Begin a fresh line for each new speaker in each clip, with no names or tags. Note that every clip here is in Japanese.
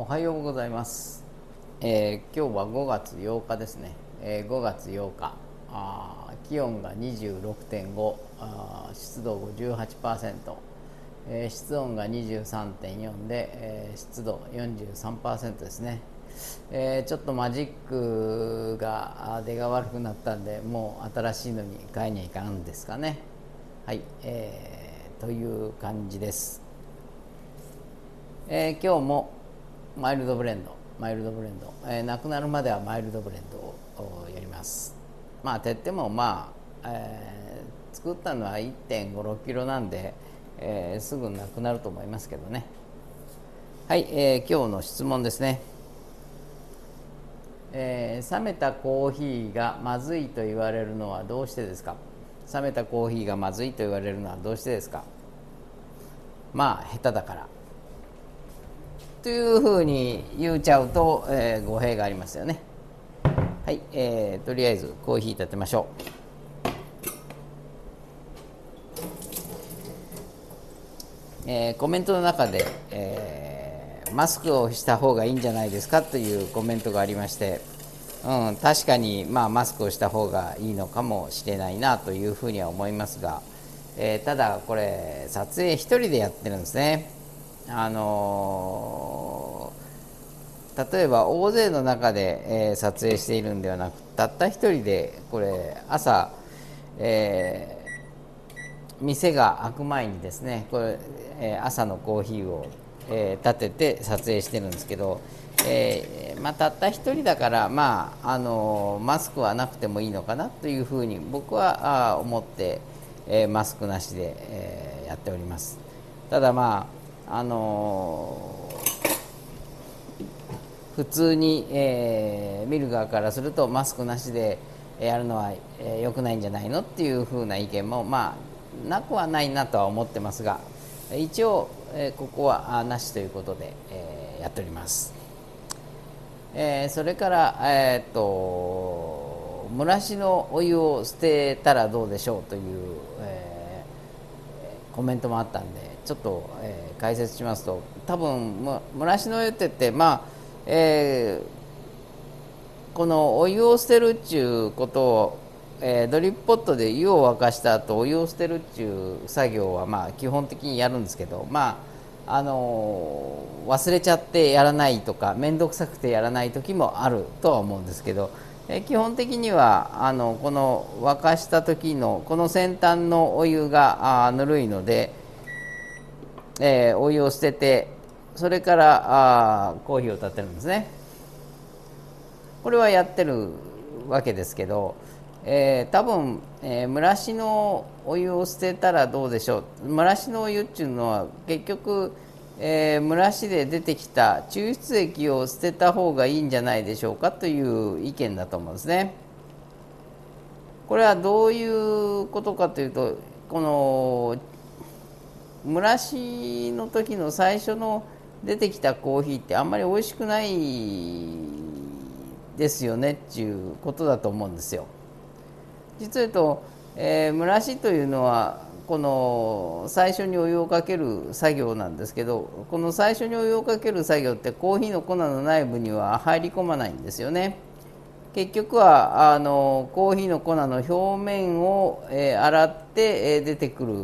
おはようございます、えー、今日は5月8日ですね、えー、5月8日。あ気温が26.5あ湿度58%、えー、湿温が23.4で、えー、湿度43%ですね、えー、ちょっとマジックが出が悪くなったんでもう新しいのに買いにはいかんですかね。はい、えー、という感じです、えー、今日もマイルドブレンドマイルドブレンド、えー、なくなるまではマイルドブレンドをやります。まあてってもまあ、えー、作ったのは1 5 6キロなんで、えー、すぐなくなると思いますけどね。はい、えー、今日の質問ですね。えー、冷めたコーヒーがまずいと言われるのはどうしてですか？冷めたコーヒーがまずいと言われるのはどうしてですか？まあ下手だから。というふうに言っちゃうと、えー、語弊がありますよね。はい、えー、とりあえずコーヒー立てましょう。えー、コメントの中で、えー、マスクをした方がいいんじゃないですかというコメントがありまして、うん、確かに、まあ、マスクをした方がいいのかもしれないなというふうには思いますが、えー、ただこれ撮影1人でやってるんですね。あのー、例えば大勢の中で、えー、撮影しているんではなくたった1人でこれ朝、えー、店が開く前にですねこれ、え朝のコーヒーを、え立てて撮影してるんですけど、えまあ、たった1人だから、まああのマスクはなくてもいいのかなというふうに僕はあ思って、えマスクなしで、えやっております。ただまああの普通に、えー、見る側からするとマスクなしでやるのは良、えー、くないんじゃないのっていうふうな意見もまあなくはないなとは思ってますが一応、えー、ここはなしということで、えー、やっております、えー、それからえー、っと蒸らしのお湯を捨てたらどうでしょうという、コメントもあったんでちょっと、えー、解説しますと多分蒸らしの湯ってってまあ、えー、このお湯を捨てるっちゅうことを、えー、ドリップポットで湯を沸かした後お湯を捨てるっちゅう作業はまあ基本的にやるんですけどまああの忘れちゃってやらないとか面倒くさくてやらない時もあるとは思うんですけど、え基本的にはあのこの沸かした時のこの先端のお湯があぬるいので、えー、お湯を捨ててそれからあコーヒーを立てるんですね。これはやってるわけですけど、えー、多分、えー、蒸らしのお湯を捨てたらどうでしょう。蒸らしのお湯っていうのは結局、えー、蒸らしで出てきた抽出液を捨てた方がいいんじゃないでしょうかという意見だと思うんですねこれはどういうことかというとこの蒸らしの時の最初の出てきたコーヒーってあんまり美味しくないですよねっていうことだと思うんですよ。実は言うと、えー、蒸らしというのはこの最初にお湯をかける作業なんですけどこの最初にお湯をかける作業ってコーヒーの粉の内部には入り込まないんですよね。結局はあのコーヒーの粉の表面を、えー、洗って、えー、出てくる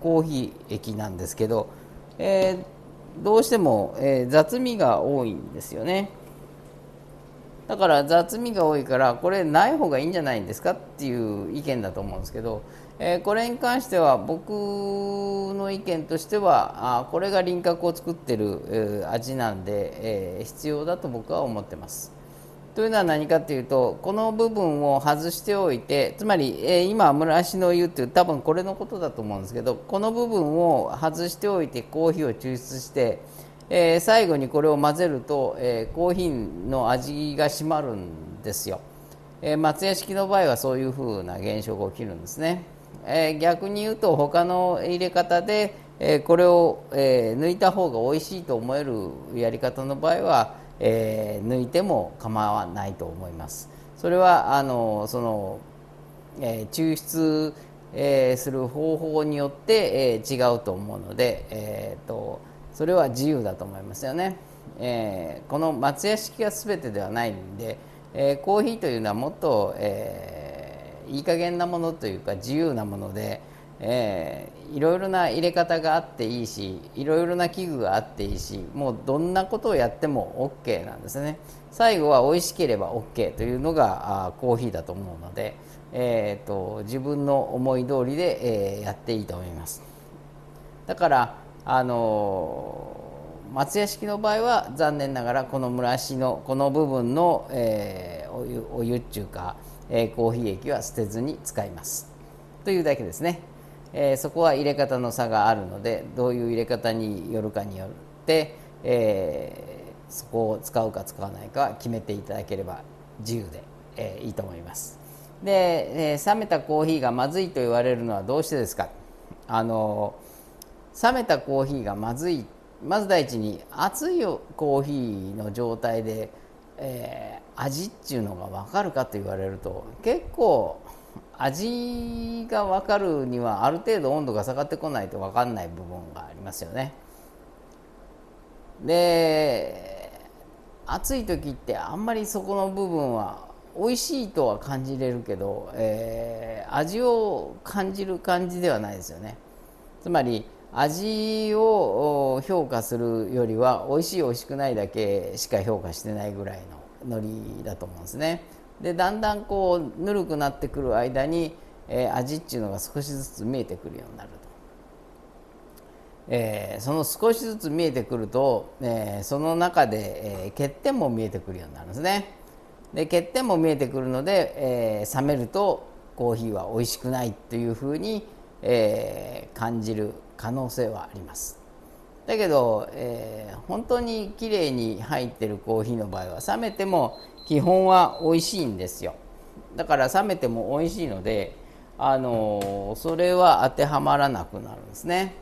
コーヒー液なんですけど、えー、どうしても、え、雑味が多いんですよねだから雑味が多いからこれない方がいいんじゃないんですかっていう意見だと思うんですけど、え、これに関しては僕の意見としてはあこれが輪郭を作ってる、味なんで、え、必要だと僕は思ってます。というのは何かというとこの部分を外しておいてつまり、えー、今蒸らしの湯っていう多分これのことだと思うんですけどこの部分を外しておいてコーヒーを抽出して、え、最後にこれを混ぜると、え、コーヒーの味が締まるんですよ、え松屋式の場合はそういう風な現象が起きるんですね、え逆に言うと他の入れ方で、えこれを、え抜いた方が美味しいと思えるやり方の場合はえ、抜いても構わないと思います。それはあのその、え、抽出、え、する方法によって、え、違うと思うので、えーと、それは自由だと思いますよね、え、この松屋式が全てではないんで、え、コーヒーというのはもっと、えー、いい加減なものというか自由なもので、えー、いろいろな入れ方があっていいしいろいろな器具があっていいしもうどんなことをやっても OK なんですね。最後は美味しければ OK というのがあコーヒーだと思うので、えーと、自分の思い通りで、えー、やっていいと思います。だからあのー、松屋式の場合は残念ながらこの蒸らしのこの部分の、えー、お湯お湯っていうか、えー、コーヒー液は捨てずに使います。というだけですね。えー、そこは入れ方の差があるのでどういう入れ方によるかによって、えー、そこを使うか使わないかは決めていただければ自由で、えー、いいと思います。で、えー、冷めたコーヒーがまずいと言われるのはどうしてですか？あの冷めたコーヒーがまずいまず第一に熱いコーヒーの状態で、えー、味っていうのが分かるかと言われると結構味が分かるにはある程度温度が下がってこないと分かんない部分がありますよね。で暑い時ってあんまりそこの部分は美味しいとは感じれるけど、えー、味を感じる感じではないですよね。つまり味を評価するよりは美味しい美味しくないだけしか評価してないぐらいのノリだと思うんですね。でだんだんこうぬるくなってくる間に、えー、味っていうのが少しずつ見えてくるようになると、えー、その少しずつ見えてくると、えー、その中で、えー、欠点も見えてくるようになるんですね。で欠点も見えてくるので、えー、冷めるとコーヒーは美味しくないというふうに、えー、感じる可能性はあります。だけど、えー、本当にきれいに入ってるコーヒーの場合は冷めても基本は美味しいんですよだから冷めても美味しいのであのそれは当てはまらなくなるんですね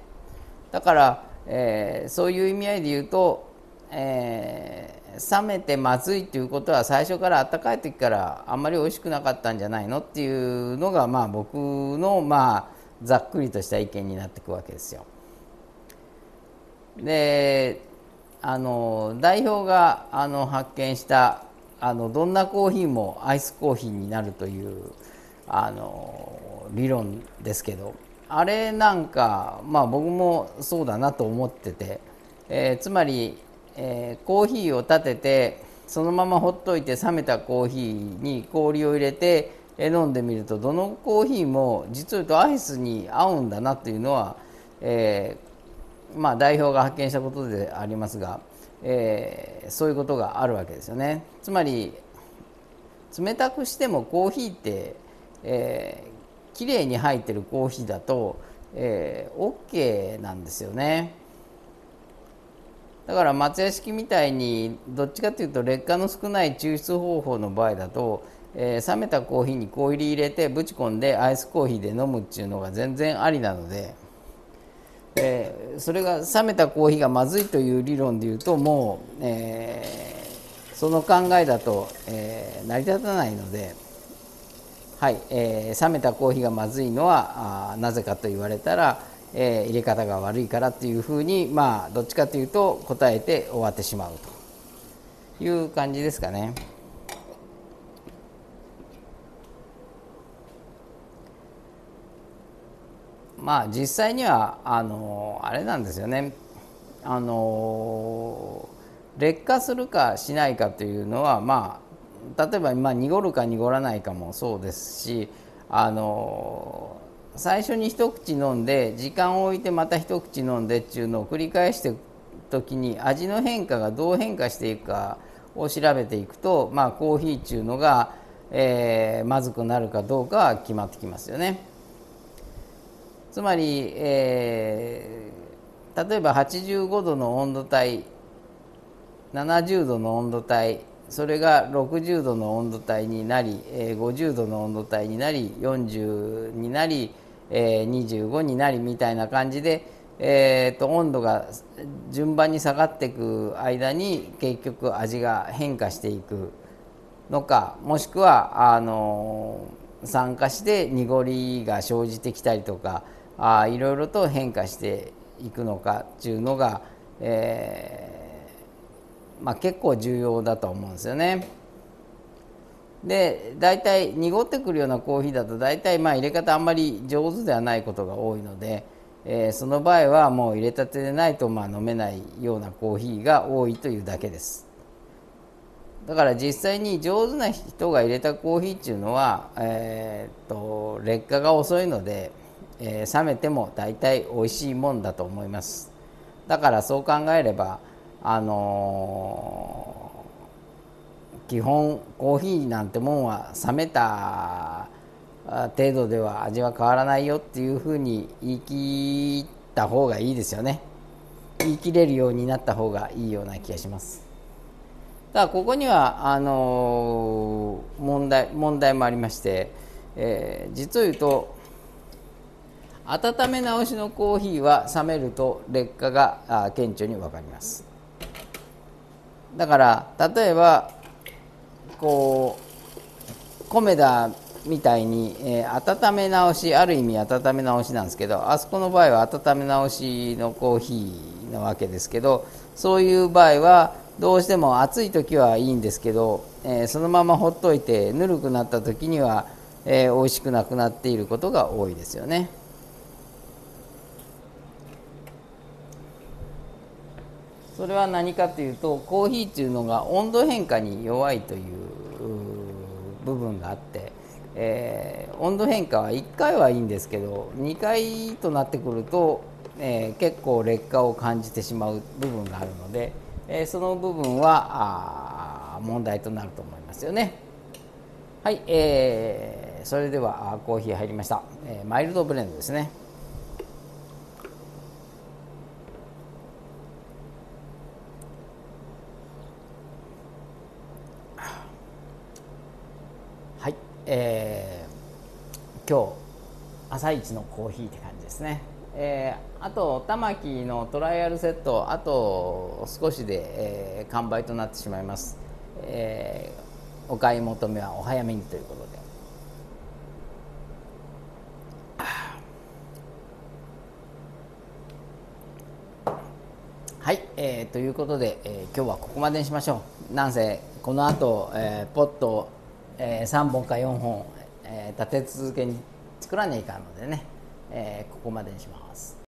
だから、えー、そういう意味合いで言うと、えー、冷めてまずいということは最初から温かい時からあんまり美味しくなかったんじゃないのっていうのがまあ僕のまあざっくりとした意見になっていくわけですよ。であの代表があの発見したあのどんなコーヒーもアイスコーヒーになるというあの理論ですけどあれなんかまあ僕もそうだなと思ってて、えー、つまり、えー、コーヒーを立ててそのままほっといて冷めたコーヒーに氷を入れて飲んでみるとどのコーヒーも実を言うとアイスに合うんだなっていうのは、えー、まあ代表が発見したことでありますがえー、そういうことがあるわけですよねつまり冷たくしてもコーヒーって、えー、きれいに入ってるコーヒーだと、えー、OK なんですよねだから松屋式みたいにどっちかというと劣化の少ない抽出方法の場合だと、えー、冷めたコーヒーに氷入れてぶち込んでアイスコーヒーで飲むっていうのが全然ありなので。えー、それが冷めたコーヒーがまずいという理論でいうともう、えー、その考えだと、えー、成り立たないので、はいえー、冷めたコーヒーがまずいのはあなぜかと言われたら、えー、入れ方が悪いからっていうふうにまあどっちかというと答えて終わってしまうという感じですかね。まあ実際にはあのあれなんですよねあの劣化するかしないかというのはまあ例えば、まあ、濁るか濁らないかもそうですしあの最初に一口飲んで時間を置いてまた一口飲んでっていうのを繰り返していく時に味の変化がどう変化していくかを調べていくと、まあ、コーヒーっていうのが、えー、まずくなるかどうかは決まってきますよね。つまり、えー、例えば85度の温度帯70度の温度帯それが60度の温度帯になり、え、50度の温度帯になり40になり、えー、25になりみたいな感じで、えーと、温度が順番に下がっていく間に結局味が変化していく。のかもしくはあの酸化して濁りが生じてきたりとかあいろいろと変化していくのかっていうのが、えー、まあ、結構重要だと思うんですよね。で大体濁ってくるようなコーヒーだと大体まあ入れ方あんまり上手ではないことが多いので、えー、その場合はもう入れたてでないとまあ飲めないようなコーヒーが多いというだけですだから実際に上手な人が入れたコーヒーっていうのは、えー、っと劣化が遅いので、えー、冷めても大体美味しいもんだと思います。だからそう考えればあの基本コーヒーなんてもんは冷めた程度では味は変わらないよっていうふうに言い切った方がいいですよね。言い切れるようになった方がいいような気がします。ただここにはあの問題問題もありまして、えー、実を言うと温め直しのコーヒーは冷めると劣化が顕著に分かりますだから例えばこう米田みたいに、えー、温め直しある意味温め直しなんですけどあそこの場合は温め直しのコーヒーなわけですけどそういう場合はどうしても暑い時はいいんですけど、えー、そのままほっといてぬるくなった時には、えー、美味しくなくなっていることが多いですよね。それは何かというとコーヒーっていうのが温度変化に弱いという部分があって、えー、温度変化は1回はいいんですけど2回となってくると、えー、結構劣化を感じてしまう部分があるので、えー、その部分は問題となると思いますよね。はい、えー、それではコーヒー入りました、えマイルドブレンドですね。えー、今日朝一のコーヒーって感じですね、えー、あと玉木のトライアルセットあと少しで、えー、完売となってしまいます、えー、お買い求めはお早めにということで。はい、えー、ということで、えー、今日はここまでにしましょう。なんせこの後、えー、ポットえー、3本か4本、えー、立て続けに作らないかんのでね、えー、ここまでにします。